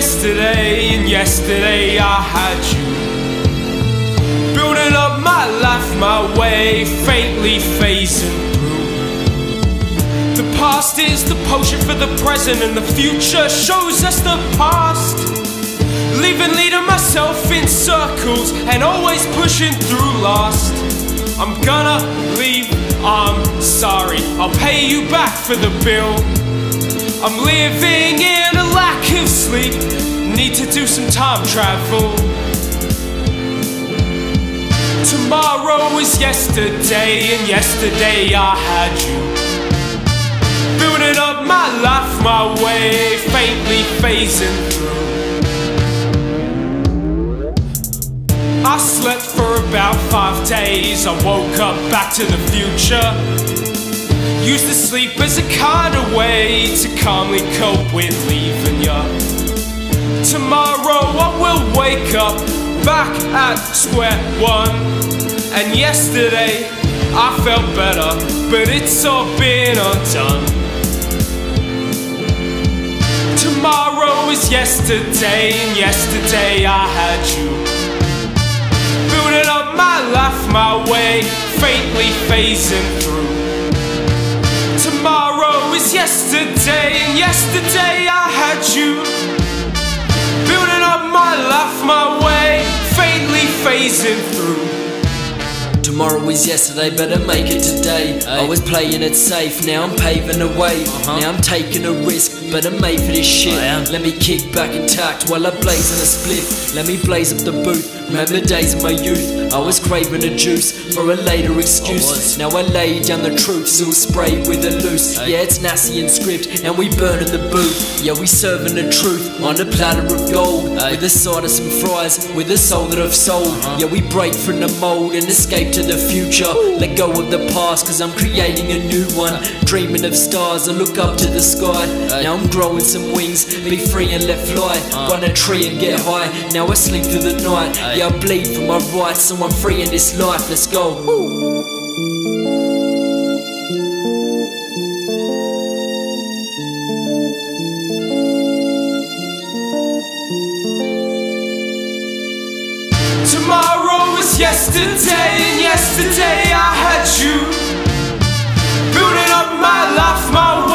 yesterday, and yesterday I had you. Building up my life my way, faintly phasing through. The past is the potion for the present, and the future shows us the past. Leaving, leading myself in circles, and always pushing through last. I'm gonna leave, I'm sorry, I'll pay you back for the bill. I'm living in sleep, need to do some time travel. Tomorrow is yesterday, and yesterday I had you. Building up my life my way, faintly phasing through. I slept for about five days. I woke up back to the future. Used to sleep as a kind of way to calmly cope with leaving ya. Tomorrow I will wake up back at square one. And yesterday I felt better, but it's all been undone. Tomorrow is yesterday, and yesterday I had you. Building up my life my way, faintly phasing through. Tomorrow is yesterday, and yesterday I had you. Building up my life my way, faintly phasing through. Tomorrow is yesterday, better make it today. I was playing it safe, now I'm paving the way. Uh-huh. Now I'm taking a risk, but I'm made for this shit. Oh, Let me kick back intact while I blaze in a spliff. Let me blaze up the booth. Remember the days of my youth, I was craving a juice for a later excuse. Now I lay down the truth, so spray with a loose. Yeah, it's Nasi and Skript, and we burn in the booth. Yeah, we serving the truth on a platter of gold. With a side of some fries, with a soul that I've sold. Yeah, we break from the mold and escape to the future. Let go of the past, cause I'm creating a new one. Dreaming of stars, I look up to the sky. Now I'm growing some wings, be free and let fly. Run a tree and get high. Now I sleep through the night. Yeah, I bleed for my rights, I'm free in this life, let's go. Woo. Tomorrow is yesterday, and yesterday I had you. Building up my life, my